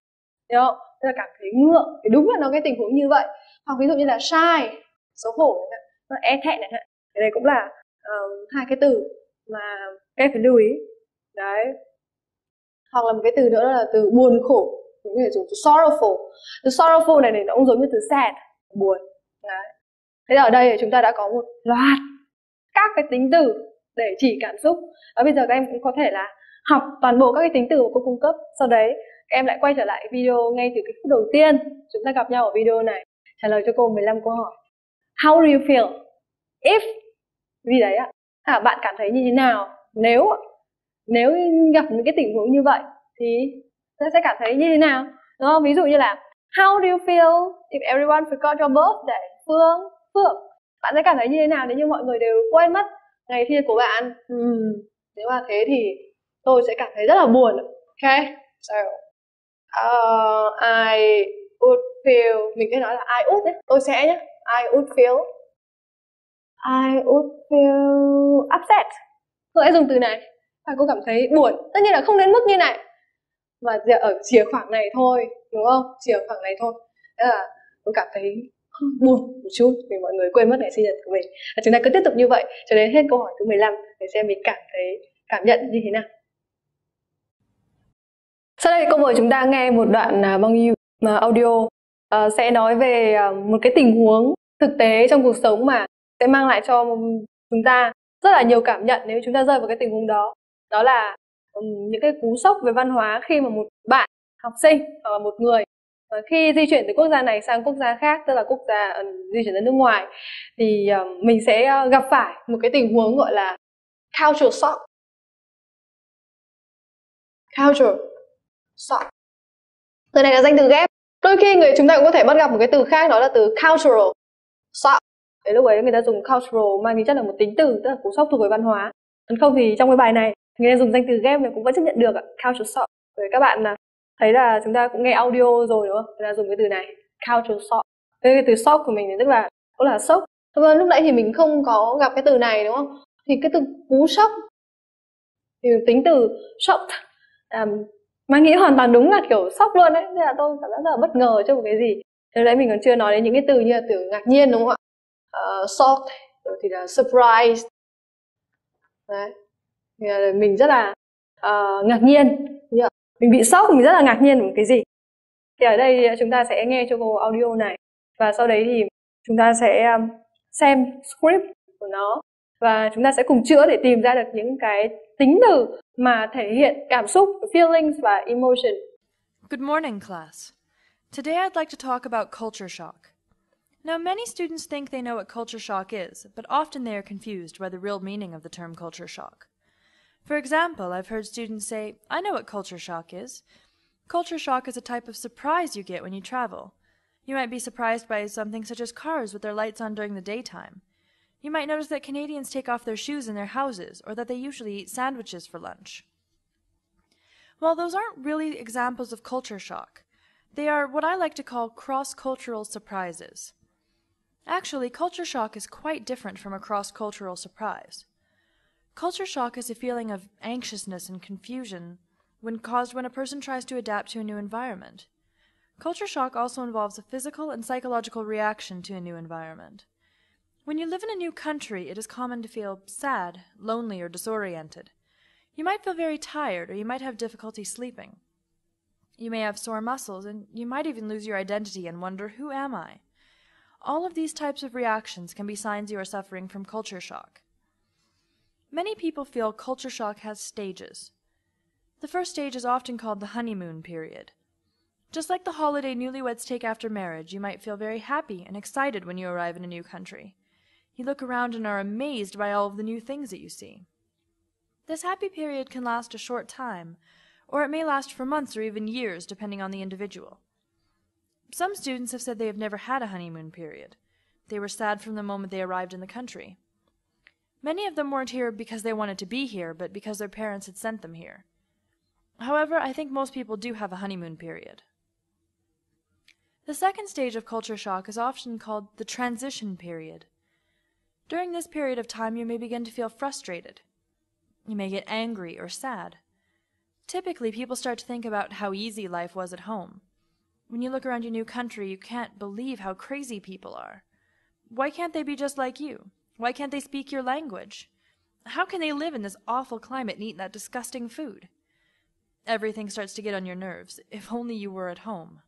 hiểu không? Tức là cảm thấy ngượng. Thì đúng là nó cái tình huống như vậy. Hoặc ví dụ như là shy xấu hổ nó e thẹn này cái này cũng là um, hai cái từ mà em phải lưu ý. Đấy hoặc là một cái từ nữa là từ buồn khổ. Cũng có thể dùng từ sorrowful. Từ sorrowful này thì nó cũng giống như từ sad buồn. Đấy. Thế ở đây chúng ta đã có một loạt các cái tính từ để chỉ cảm xúc. Và bây giờ các em cũng có thể là học toàn bộ các cái tính từ mà cô cung cấp. Sau đấy các em lại quay trở lại video ngay từ cái phút đầu tiên. Chúng ta gặp nhau ở video này. Trả lời cho cô 15 câu hỏi. How do you feel? If gì đấy ạ. À, bạn cảm thấy như thế nào? Nếu nếu gặp những cái tình huống như vậy thì ta sẽ cảm thấy như thế nào? Đúng không? Ví dụ như là how do you feel if everyone forgot your birthday? Phương phượng bạn sẽ cảm thấy như thế nào nếu như mọi người đều quên mất ngày sinh của bạn? Hmm. nếu mà thế thì tôi sẽ cảm thấy rất là buồn. Ok so uh, I would feel mình cứ nói là I would nhé tôi sẽ nhé. I would feel I would feel upset. Tôi sẽ dùng từ này và cô cảm thấy buồn. Tất nhiên là không đến mức như này. Mà ở chìa khoảng này thôi đúng không? Chìa khoảng này thôi. Thế là tôi cảm thấy buồn một chút vì mọi người quên mất ngày sinh nhật của mình. Và chúng ta cứ tiếp tục như vậy cho đến hết câu hỏi thứ 15 để xem mình cảm thấy cảm nhận như thế nào. Sau đây cô mời chúng ta nghe một đoạn à, băng à, audio uh, sẽ nói về một cái tình huống thực tế trong cuộc sống mà sẽ mang lại cho chúng ta rất là nhiều cảm nhận nếu chúng ta rơi vào cái tình huống đó đó là những cái cú sốc về văn hóa khi mà một bạn học sinh hoặc là một người ờ, khi di chuyển từ quốc gia này sang quốc gia khác tức là quốc gia ờ, di chuyển đến nước ngoài thì ờ, mình sẽ gặp phải một cái tình huống gọi là cultural shock. Cultural shock. Từ này là danh từ ghép. Đôi khi người chúng ta cũng có thể bắt gặp một cái từ khác đó là từ cultural shock. Đấy, lúc ấy người ta dùng cultural mang tính chất là một tính từ tức là cú sốc thuộc về văn hóa. Còn không thì trong cái bài này người ta dùng danh từ game này cũng vẫn chấp nhận được cultural shock với các bạn là thấy là chúng ta cũng nghe audio rồi đúng không? Là dùng cái từ này cultural shock cái từ shock của mình thì tức là cũng là sốc. Lúc nãy thì mình không có gặp cái từ này đúng không? Thì cái từ cú sốc thì tính từ shock um, mà nghĩ hoàn toàn đúng là kiểu sốc luôn đấy. Nên là tôi cảm giác rất là bất ngờ trước một cái gì. Thế đấy mình còn chưa nói đến những cái từ như là từ ngạc nhiên đúng không ạ? Ờ, uh, shock rồi thì là surprise. đấy mình rất là uh, ngạc nhiên mình bị sốc mình rất là ngạc nhiên một cái gì thì ở đây chúng ta sẽ nghe cho cô audio này và sau đấy thì chúng ta sẽ um, xem script của nó và chúng ta sẽ cùng chữa để tìm ra được những cái tính từ mà thể hiện cảm xúc, feelings và emotion. Good morning, class. Today I'd like to talk about culture shock. Now, many students think they know what culture shock is, but often they are confused by the real meaning of the term culture shock. For example, I've heard students say, I know what culture shock is. Culture shock is a type of surprise you get when you travel. You might be surprised by something such as cars with their lights on during the daytime. You might notice that Canadians take off their shoes in their houses, or that they usually eat sandwiches for lunch. Well, those aren't really examples of culture shock. They are what I like to call cross cultural surprises. Actually, culture shock is quite different from a cross cultural surprise. Culture shock is a feeling of anxiousness and confusion when caused when a person tries to adapt to a new environment. Culture shock also involves a physical and psychological reaction to a new environment. When you live in a new country, it is common to feel sad, lonely, or disoriented. You might feel very tired, or you might have difficulty sleeping. You may have sore muscles, and you might even lose your identity and wonder, who am I? All of these types of reactions can be signs you are suffering from culture shock. Many people feel culture shock has stages. The first stage is often called the honeymoon period. Just like the holiday newlyweds take after marriage, you might feel very happy and excited when you arrive in a new country. You look around and are amazed by all of the new things that you see. This happy period can last a short time, or it may last for months or even years, depending on the individual. Some students have said they have never had a honeymoon period. They were sad from the moment they arrived in the country. Many of them weren't here because they wanted to be here, but because their parents had sent them here. However, I think most people do have a honeymoon period. The second stage of culture shock is often called the transition period. During this period of time, you may begin to feel frustrated. You may get angry or sad. Typically, people start to think about how easy life was at home. When you look around your new country, you can't believe how crazy people are. Why can't they be just like you? Why can't they speak your language? How can they live in this awful climate and eat that disgusting food? Everything starts to get on your nerves. If only you were at home.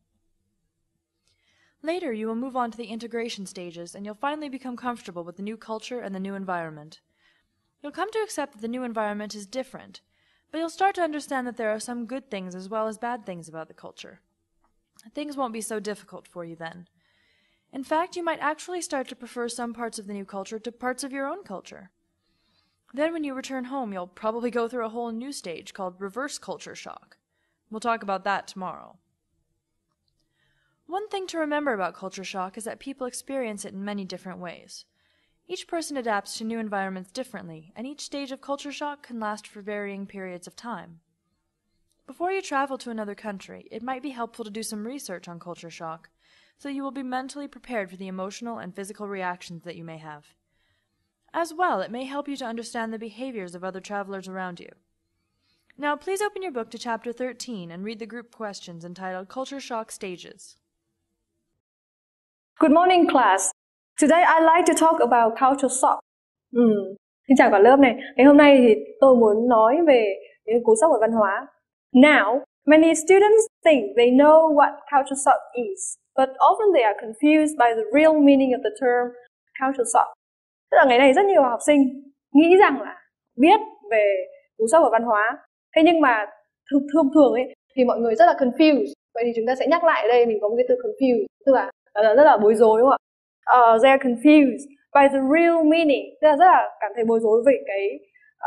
Later, you will move on to the integration stages, and you'll finally become comfortable with the new culture and the new environment. You'll come to accept that the new environment is different, but you'll start to understand that there are some good things as well as bad things about the culture. Things won't be so difficult for you then. In fact, you might actually start to prefer some parts of the new culture to parts of your own culture. Then, when you return home, you'll probably go through a whole new stage called reverse culture shock. We'll talk about that tomorrow. One thing to remember about culture shock is that people experience it in many different ways. Each person adapts to new environments differently, and each stage of culture shock can last for varying periods of time. Before you travel to another country, it might be helpful to do some research on culture shock, so you will be mentally prepared for the emotional and physical reactions that you may have. As well, it may help you to understand the behaviors of other travelers around you. Now, please open your book to chapter 13 and read the group questions entitled Culture Shock Stages. Good morning, class. Today I'd like to talk about culture shock. Xin chào cả lớp này. Ngày hôm nay thì tôi muốn nói về những cú sốc về văn hóa. Now, many students think they know what culture shock is, but often they are confused by the real meaning of the term culture shock. Tức là ngày nay rất nhiều học sinh nghĩ rằng là biết về cú sốc và văn hóa. Thế nhưng mà thường thường, thường ấy thì mọi người rất là confused. Vậy thì chúng ta sẽ nhắc lại ở đây mình có một cái từ confused, tức là rất là bối rối đúng không ạ? Uh, they are confused by the real meaning, tức là rất là cảm thấy bối rối về cái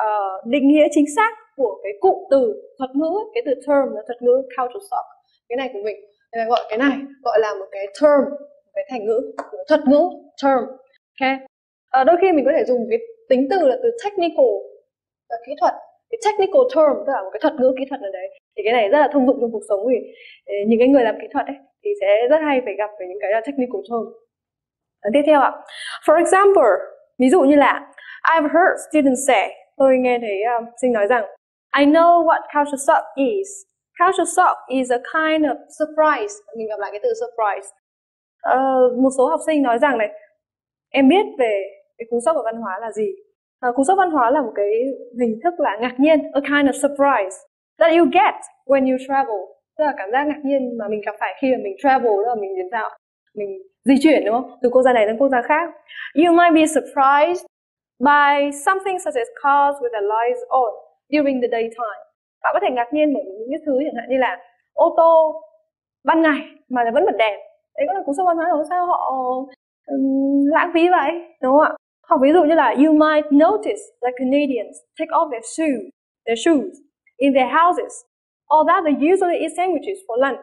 uh, định nghĩa chính xác của cái cụm từ thuật ngữ cái từ term là thuật ngữ culture shock cái này của mình nên gọi cái này gọi là một cái term một cái thành ngữ một thuật ngữ term ok? À, đôi khi mình có thể dùng cái tính từ là từ technical là kỹ thuật. Cái technical term tức là một cái thuật ngữ kỹ thuật ở đấy thì cái này rất là thông dụng trong cuộc sống vì ờ, những cái người làm kỹ thuật ấy thì sẽ rất hay phải gặp về những cái là technical term. À, tiếp theo ạ. For example ví dụ như là I've heard students say tôi nghe thấy um, sinh nói rằng I know what culture shock is. Culture shock is a kind of surprise. Mình gặp lại cái từ surprise. Uh, một số học sinh nói rằng này, em biết về cái cú sốc của văn hóa là gì. Uh, cú sốc văn hóa là một cái hình thức là ngạc nhiên, a kind of surprise that you get when you travel. Tức là cảm giác ngạc nhiên mà mình gặp phải khi mà mình travel, tức là mình đến sao? Mình di chuyển đúng không? Từ quốc gia này đến quốc gia khác. You might be surprised by something such as cars with the lights on during the daytime. Bạn có thể ngạc nhiên bởi những cái thứ chẳng hạn như là ô tô ban ngày mà vẫn bật đèn. Đấy có là cú sốc văn hóa không? Sao họ um, lãng phí vậy? Đúng không ạ? Hoặc ví dụ như là you might notice that Canadians take off their shoes, their shoes in their houses, or that they usually eat sandwiches for lunch.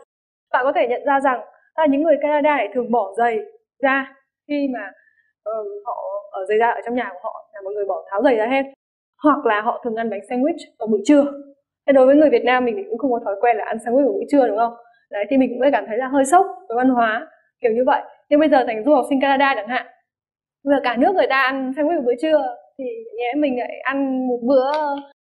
Bạn có thể nhận ra rằng là những người Canada này thường bỏ giày ra khi mà um, họ ở giày ra ở trong nhà của họ là mọi người bỏ tháo giày ra hết hoặc là họ thường ăn bánh sandwich vào buổi trưa thế đối với người Việt Nam mình thì cũng không có thói quen là ăn sandwich buổi buổi trưa đúng không? Đấy thì mình cũng sẽ cảm thấy là hơi sốc với văn hóa kiểu như vậy. Nhưng bây giờ thành du học sinh Canada chẳng hạn bây giờ cả nước người ta ăn sandwich buổi buổi trưa thì nhé mình lại ăn một bữa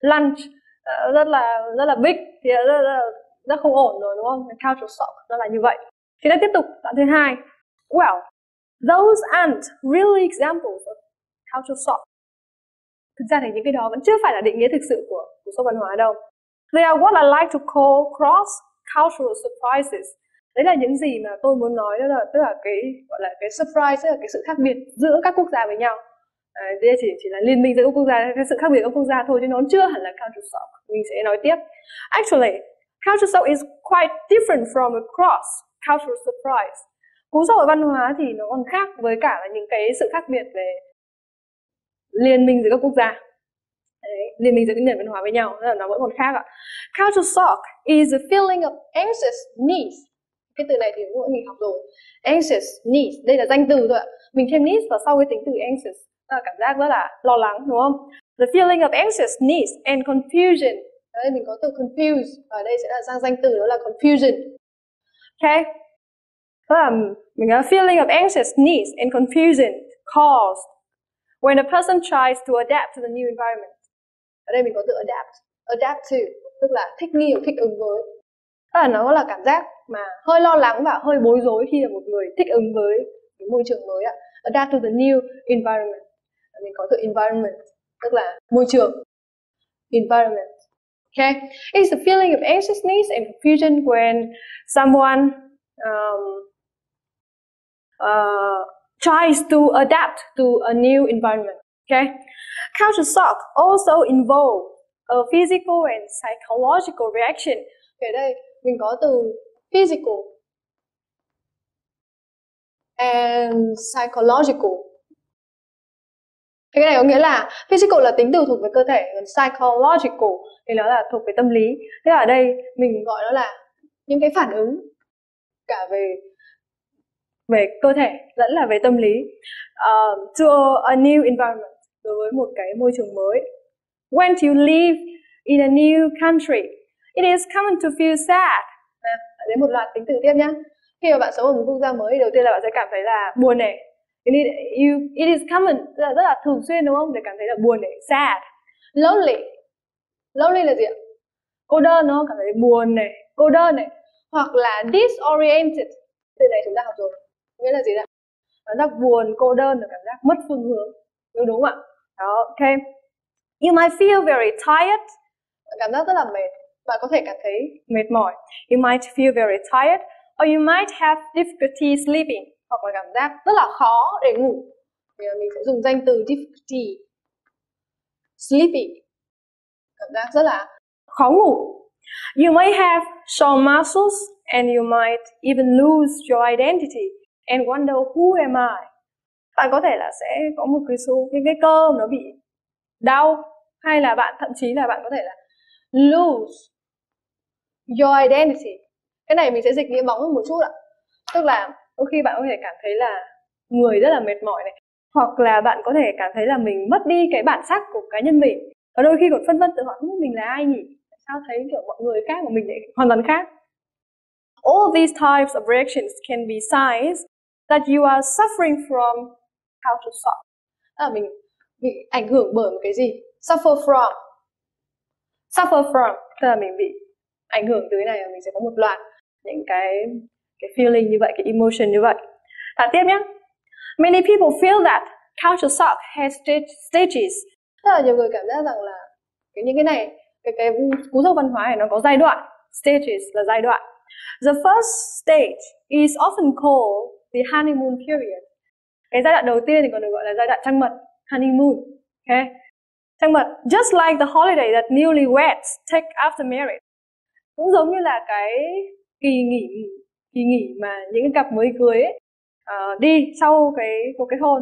lunch ờ, rất là rất là big thì rất, rất, rất, rất không ổn rồi đúng không? Cultural shock nó là như vậy. Thì ta tiếp tục đoạn thứ hai. Well those aren't really examples of cultural shock thực ra thì những cái đó vẫn chưa phải là định nghĩa thực sự của của sốc văn hóa đâu they are what I like to call cross cultural surprises. Đấy là những gì mà tôi muốn nói đó là tức là cái gọi là cái surprise tức là cái sự khác biệt giữa các quốc gia với nhau. À, đây chỉ chỉ là liên minh giữa các quốc gia cái sự khác biệt các quốc gia thôi chứ nó chưa hẳn là culture shock. Mình sẽ nói tiếp. Actually culture shock is quite different from a cross cultural surprise. Cú sốc văn hóa thì nó còn khác với cả là những cái sự khác biệt về liên minh giữa các quốc gia. Đấy, liên minh giữa những nền văn hóa với nhau là nó vẫn còn khác ạ. Culture shock is a feeling of anxious needs cái từ này thì mỗi mình học rồi. Anxious needs đây là danh từ thôi ạ. Mình thêm needs vào sau cái tính từ anxious. Là cảm giác rất là lo lắng đúng không? The feeling of anxious needs and confusion. Đây mình có từ confuse và đây sẽ là sang danh từ đó là confusion. Okay. Tức là mình có feeling of anxious needs and confusion caused when a person tries to adapt to the new environment ở đây mình có từ adapt adapt to tức là thích nghi hoặc thích ứng với. Tức là nó là cảm giác mà hơi lo lắng và hơi bối rối khi là một người thích ứng với cái môi trường mới ạ. Adapt to the new environment. Mình có từ environment tức là môi trường. Environment. Okay it's a feeling of anxiousness and confusion when someone um, uh, tries to adapt to a new environment okay? Culture shock also involve a physical and psychological reaction. Ở đây mình có từ physical and psychological. Cái này có nghĩa là physical là tính từ thuộc về cơ thể còn psychological thì nó là thuộc về tâm lý. Thế ở đây mình gọi nó là những cái phản ứng cả về về cơ thể lẫn là về tâm lý. Ờ, uh, to a new environment đối với một cái môi trường mới. When you live in a new country it is common to feel sad. À, đến một loạt tính từ tiếp nhé khi mà bạn sống ở một quốc gia mới đầu tiên là bạn sẽ cảm thấy là buồn này It need, you, it is common tức là rất là thường xuyên đúng không? Để cảm thấy là buồn này sad. Lonely lonely là gì ạ? Cô đơn nó cảm thấy buồn này cô đơn này hoặc là disoriented từ này chúng ta học rồi. Nghĩa là gì ạ? Cảm giác buồn cô đơn là cảm giác mất phương hướng. Đúng đúng không ạ? Đó ok. You might feel very tired. Cảm giác rất là mệt. Bạn có thể cảm thấy mệt mỏi. You might feel very tired or you might have difficulty sleeping. Hoặc là cảm giác rất là khó để ngủ. Thì mình sẽ dùng danh từ difficulty. Sleepy. Cảm giác rất là khó ngủ. You may have sore muscles and you might even lose your identity and wonder who am I bạn có thể là sẽ có một cái số những cái cơ nó bị đau, hay là bạn, thậm chí là bạn có thể là lose your identity. Cái này mình sẽ dịch nghĩa bóng một chút ạ. Tức là đôi khi bạn có thể cảm thấy là người rất là mệt mỏi này, hoặc là bạn có thể cảm thấy là mình mất đi cái bản sắc của cá nhân mình. Và đôi khi còn phân vân tự hỏi, không mình là ai nhỉ? Sao thấy, kiểu, mọi người khác của mình lại hoàn toàn khác? All these types of reactions can be signs that you are suffering from culture shock là mình bị ảnh hưởng bởi một cái gì? Suffer from. Suffer from, tức là mình bị ảnh hưởng từ cái này và mình sẽ có một loạt những cái cái feeling như vậy, cái emotion như vậy. Và tiếp nhé many people feel that culture shock has stages. Rất là nhiều người cảm giác rằng là cái, những cái này, cái cái cú sốc văn hóa này nó có giai đoạn. Stages là giai đoạn. The first stage is often called the honeymoon period cái giai đoạn đầu tiên thì còn được gọi là giai đoạn trăng mật honeymoon okay? Trăng mật just like the holiday that newlyweds take after marriage. Cũng giống như là cái kỳ nghỉ kỳ nghỉ mà những cặp mới cưới ấy, uh, đi sau cái cuộc kết hôn.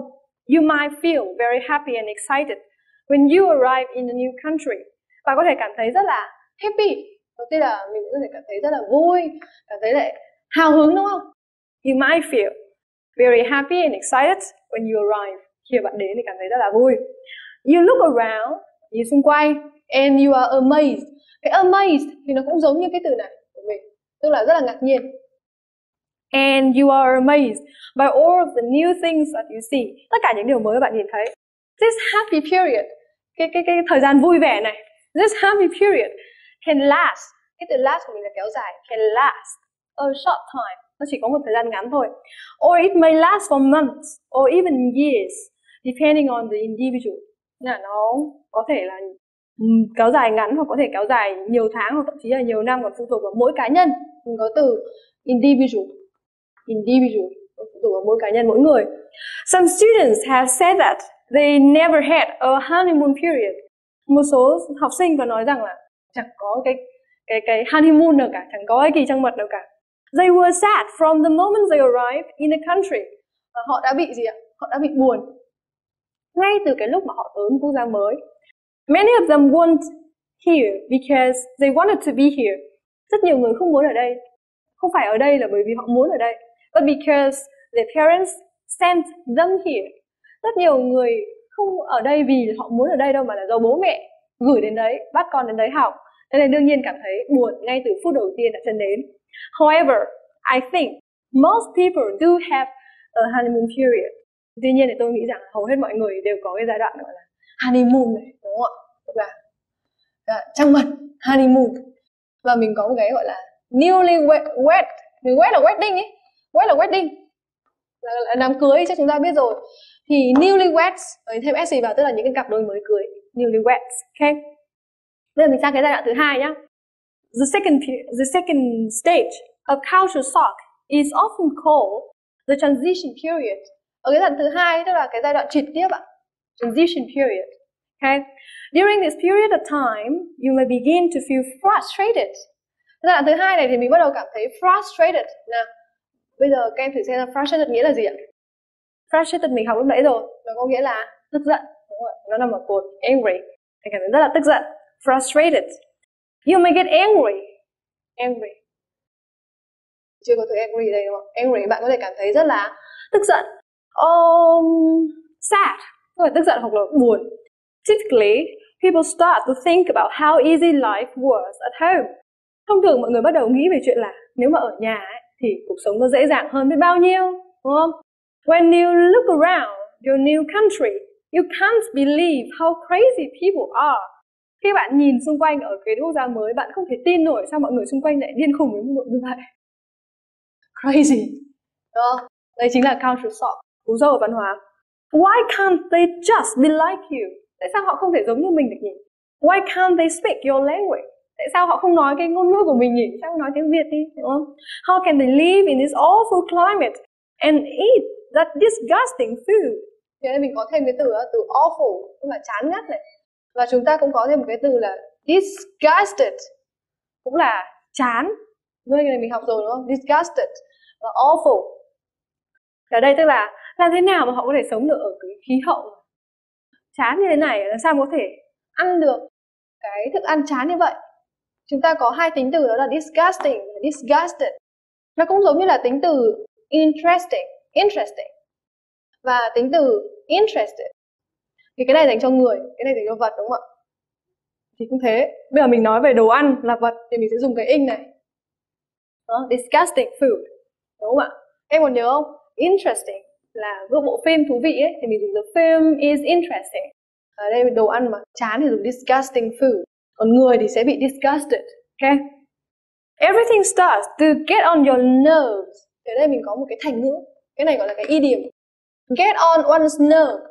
You might feel very happy and excited when you arrive in a new country. Bạn có thể cảm thấy rất là happy. Đầu tiên là mình có thể cảm thấy rất là vui cảm thấy lại hào hứng đúng không? You might feel very happy and excited when you arrive. Khi bạn đến thì cảm thấy rất là vui. You look around, nhìn xung quanh, and you are amazed. Cái amazed thì nó cũng giống như cái từ này của mình, tức là rất là ngạc nhiên. And you are amazed by all of the new things that you see. Tất cả những điều mới bạn nhìn thấy. This happy period, cái cái cái thời gian vui vẻ này, this happy period can last. Cái từ last của mình là kéo dài, can last a short time. Nó chỉ có một thời gian ngắn thôi. Or it may last for months or even years, depending on the individual. Là nó có thể là kéo dài ngắn hoặc có thể kéo dài nhiều tháng hoặc thậm chí là nhiều năm còn phụ thuộc vào mỗi cá nhân. Mình có từ individual, individual phụ thuộc vào mỗi cá nhân mỗi người. Some students have said that they never had a honeymoon period. Một số học sinh có nói rằng là chẳng có cái cái cái honeymoon nào cả, chẳng có cái kỳ trăng mật nào cả. They were sad from the moment they arrived in the country. Và họ đã bị gì ạ? Họ đã bị buồn ngay từ cái lúc mà họ tới một quốc gia mới. Many of them weren't here because they wanted to be here. Rất nhiều người không muốn ở đây. Không phải ở đây là bởi vì họ muốn ở đây, but because their parents sent them here. Rất nhiều người không ở đây vì họ muốn ở đây đâu mà là do bố mẹ gửi đến đấy, bắt con đến đấy học. Thế nên đương nhiên cảm thấy buồn ngay từ phút đầu tiên đã chân đến. However, I think most people do have a honeymoon period. Tuy nhiên thì tôi nghĩ rằng hầu hết mọi người đều có cái giai đoạn gọi là honeymoon này, đúng không ạ? Tức là, là trăng mật, honeymoon. Và mình có một cái gọi là newly wed, mình wed là wedding ấy, wed là wedding, là, là đám cưới chắc chúng ta biết rồi. Thì newly wed ờ, thêm s vào tức là những cái cặp đôi mới cưới, newly wed. ok? Bây giờ mình sang cái giai đoạn thứ hai nhá. The second, the second stage of culture shock is often called the transition period. Ở cái giai đoạn thứ hai tức là cái giai đoạn chuyển tiếp ạ. Transition period. Okay? During this period of time, you may begin to feel frustrated. Giai đoạn thứ hai này thì mình bắt đầu cảm thấy frustrated. Nào, bây giờ các em thử xem là frustrated nghĩa là gì ạ? Frustrated mình học lúc nãy rồi, nó có nghĩa là tức giận. Đúng rồi, nó nằm ở cột angry. Mình cảm thấy rất là tức giận. Frustrated. You may get angry. Angry. Chưa có từ angry đây đúng không? Angry bạn có thể cảm thấy rất là tức giận. Um, sad. Tức là tức giận hoặc là buồn. Typically, people start to think about how easy life was at home. Thông thường mọi người bắt đầu nghĩ về chuyện là nếu mà ở nhà ấy, thì cuộc sống nó dễ dàng hơn biết bao nhiêu, đúng không? When you look around your new country, you can't believe how crazy people are khi bạn nhìn xung quanh ở cái quốc gia mới, bạn không thể tin nổi sao mọi người xung quanh lại điên khùng đến mức độ như vậy. Crazy. Đó, đây chính là culture shock cú dâu ở văn hóa. Why can't they just be like you? Tại sao họ không thể giống như mình được nhỉ? Why can't they speak your language? Tại sao họ không nói cái ngôn ngữ của mình nhỉ? Sao không nói tiếng việt đi, đúng không? How can they live in this awful climate and eat that disgusting food? Thế nên mình có thêm cái từ từ awful, tức là chán ngắt này và chúng ta cũng có thêm một cái từ là disgusted. Cũng là chán. Nơi này mình học rồi, đúng không? Disgusted. Và awful. Ở đây tức là làm thế nào mà họ có thể sống được ở cái khí hậu chán như thế này? Là sao có thể ăn được cái thức ăn chán như vậy? Chúng ta có hai tính từ đó là disgusting và disgusted. Nó cũng giống như là tính từ interesting interesting. Và tính từ interested thì cái này dành cho người cái này dành cho vật đúng không ạ? Thì cũng thế. Bây giờ mình nói về đồ ăn là vật thì mình sẽ dùng cái in này. Đó, disgusting food đúng không ạ? Em còn nhớ không? Interesting là gương bộ phim thú vị ấy thì mình dùng the film is interesting. Ở đây đồ ăn mà chán thì dùng disgusting food còn người thì sẽ bị disgusted ok? Everything starts to get on your nerves. Ở đây mình có một cái thành ngữ cái này gọi là cái idiom. Get on one's nerve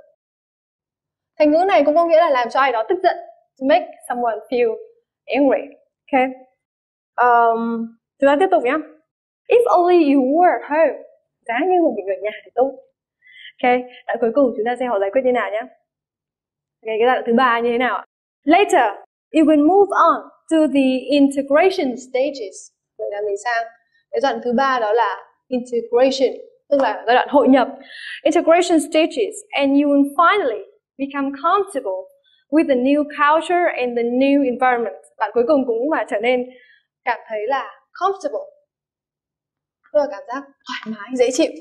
thành ngữ này cũng có nghĩa là làm cho ai đó tức giận to make someone feel angry ok? Um, chúng ta tiếp tục nhé if only you were at home giá như một mình ở nhà thì tốt ok? Đoạn cuối cùng chúng ta sẽ hỏi giải quyết như nào nhé ok cái đoạn thứ ba như thế nào later you will move on to the integration stages. Vậy là mình sang cái đoạn thứ ba đó là integration tức là giai đoạn hội nhập. Integration stages and you will finally become comfortable with the new culture and the new environment. Bạn cuối cùng cũng mà trở nên cảm thấy là comfortable. tức là cảm giác thoải mái dễ chịu.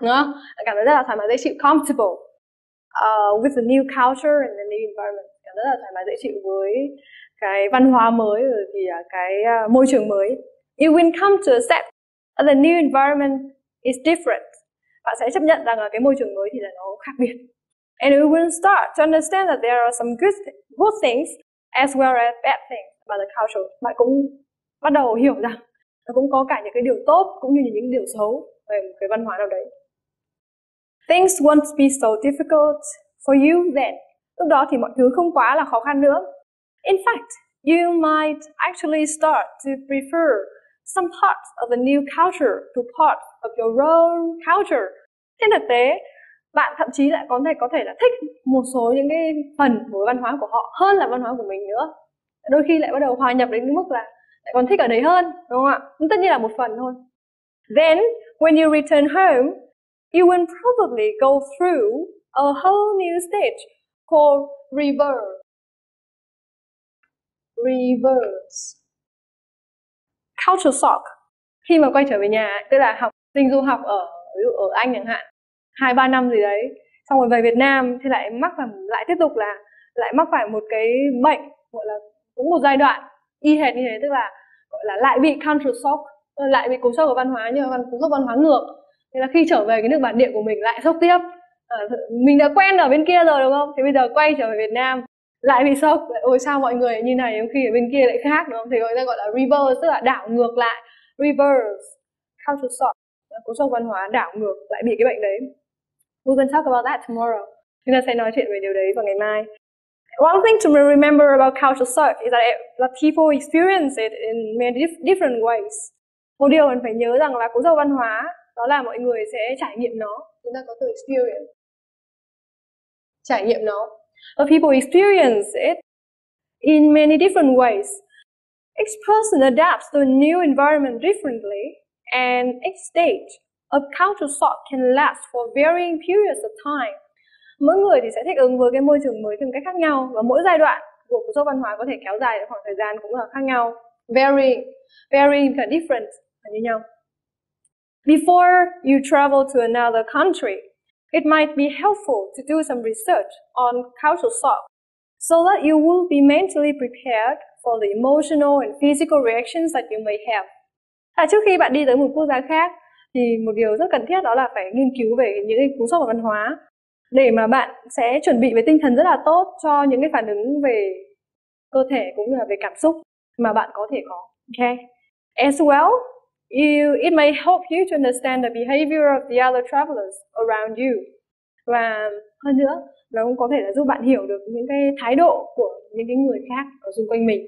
Đúng không? Cảm thấy rất là thoải mái dễ chịu comfortable uh, with the new culture and the new environment. Cảm thấy rất là thoải mái dễ chịu với cái văn hóa mới rồi thì à, cái uh, môi trường mới. You will come to accept that the new environment is different. Bạn sẽ chấp nhận rằng là cái môi trường mới thì là nó khác biệt and we will start to understand that there are some good good things as well as bad things. About the culture bạn cũng bắt đầu hiểu rằng nó cũng có cả những cái điều tốt cũng như những điều xấu về một cái văn hóa nào đấy. Things won't be so difficult for you then. Lúc đó thì mọi thứ không quá là khó khăn nữa. In fact, you might actually start to prefer some parts of the new culture to parts of your own culture. Trên thực tế bạn thậm chí lại có thể có thể là thích một số những cái phần của văn hóa của họ hơn là văn hóa của mình nữa. Đôi khi lại bắt đầu hòa nhập đến mức là lại còn thích ở đấy hơn, đúng không ạ? Tất nhiên là một phần thôi. Then, when you return home, you will probably go through a whole new stage called reverse. Reverse. Culture shock. Khi mà quay trở về nhà, tức là học, sinh du học ở, ví dụ ở Anh chẳng hạn hai ba năm gì đấy. Xong rồi về Việt Nam thì lại mắc phải lại tiếp tục là lại mắc phải một cái bệnh gọi là cũng một giai đoạn y hệt như thế tức là gọi là lại bị culture shock ờ, lại bị cú sốc của văn hóa nhưng mà cú sốc văn hóa ngược. Thế là khi trở về cái nước bản địa của mình lại sốc tiếp. À, mình đã quen ở bên kia rồi đúng không? Thì bây giờ quay trở về Việt Nam lại bị sốc. Ôi sao mọi người như này khi ở bên kia lại khác đúng không? Thì người ta gọi là reverse tức là đảo ngược lại. Reverse culture shock cú sốc văn hóa đảo ngược lại bị cái bệnh đấy we can talk about that tomorrow chúng ta sẽ nói chuyện về điều đấy vào ngày mai One thing to remember about culture shock is that, it, that people experience it in many different ways. Một điều mình phải nhớ rằng là cú sốc văn hóa đó là mọi người sẽ trải nghiệm nó. Chúng ta có từ experience. Trải nghiệm nó. But people experience it in many different ways. Each person adapts to a new environment differently, and each stage A culture shock can last for varying periods of time. Mỗi người thì sẽ thích ứng với cái môi trường mới theo cách khác nhau và mỗi giai đoạn của cú sốc văn hóa có thể kéo dài khoảng thời gian cũng là khác nhau. Varying, varying là different là như nhau. Before you travel to another country it might be helpful to do some research on cultural shock so that you will be mentally prepared for the emotional and physical reactions that you may have. À, trước khi bạn đi tới một quốc gia khác thì một điều rất cần thiết đó là phải nghiên cứu về những cái cú sốc của văn hóa để mà bạn sẽ chuẩn bị với tinh thần rất là tốt cho những cái phản ứng về cơ thể cũng như là về cảm xúc mà bạn có thể có. Okay. As well, you, it may help you to understand the behavior of the other travelers around you. Và hơn nữa, nó cũng có thể là giúp bạn hiểu được những cái thái độ của những cái người khác ở xung quanh mình.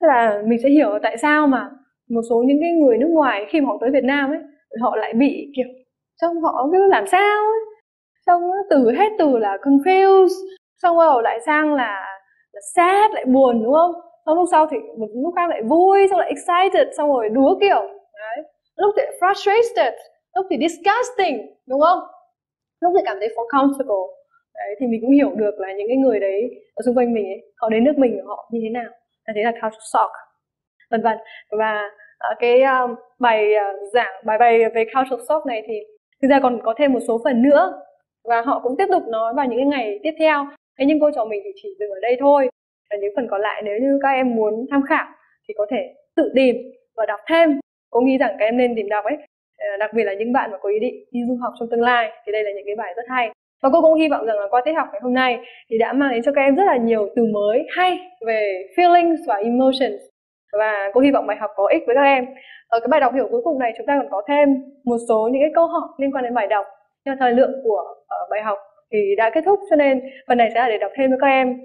Tức là mình sẽ hiểu tại sao mà một số những cái người nước ngoài khi mà họ tới Việt Nam ấy, họ lại bị kiểu trông họ cứ làm sao ấy, xong từ hết từ là confused xong rồi lại sang là, là sad lại buồn đúng không? Xong lúc sau thì một lúc khác lại vui xong lại excited xong rồi đúa kiểu đấy. Lúc thì frustrated lúc thì disgusting đúng không? Lúc thì cảm thấy comfortable. Đấy thì mình cũng hiểu được là những cái người đấy ở xung quanh mình ấy họ đến nước mình họ như thế nào. Là thế là culture shock vân vân. Và Ờ, cái uh, bài uh, giảng bài bài về culture shock này thì thực ra còn có thêm một số phần nữa và họ cũng tiếp tục nói vào những cái ngày tiếp theo. Thế nhưng cô trò mình thì chỉ dừng ở đây thôi. Và những phần còn lại nếu như các em muốn tham khảo thì có thể tự tìm và đọc thêm. Cô nghĩ rằng các em nên tìm đọc ấy. Đặc biệt là những bạn mà có ý định đi du học trong tương lai thì đây là những cái bài rất hay. Và cô cũng hy vọng rằng là qua tiết học ngày hôm nay thì đã mang đến cho các em rất là nhiều từ mới hay về feelings và emotions và cô hy vọng bài học có ích với các em. Ở cái bài đọc hiểu cuối cùng này chúng ta còn có thêm một số những cái câu hỏi liên quan đến bài đọc. Nhưng thời lượng của uh, bài học thì đã kết thúc cho nên phần này sẽ là để đọc thêm với các em.